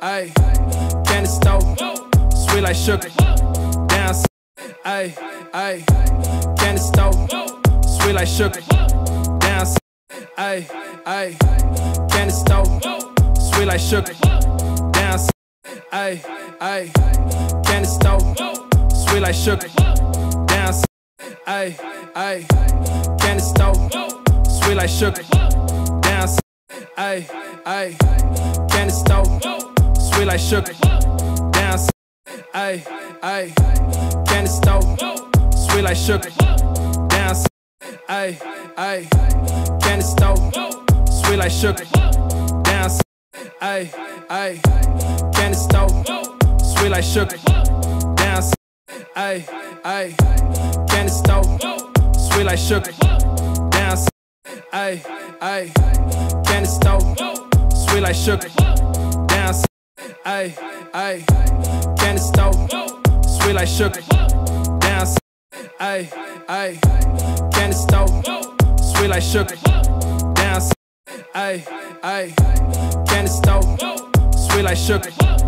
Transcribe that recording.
Ay, candy stove, sweet like sugar. Down, ay, ay, candy stove, sweet like sugar. Down, ay, ay, candy stove, sweet like sugar. Down, ay, ay, candy stove, sweet like sugar. Down, ay, ay, candy stove, sweet like sugar. Down, ay, ay, candy stove, sweet like sugar. Down, ay, ay, candy stove, sweet like sugar. Down, ay, ay, candy stove, sweet like sugar. Down, ay, ay, candy stove, sweet like sugar. Down, ay, ay, candy stove, sweet like sugar. Down, ay, ay, candy stove, like sugar. Down, ay, ay, candy stove, sweet like sugar. Down, ay, ay, candy stove, sweet like sugar. Down, ay, ay, candy stove, sweet like sugar.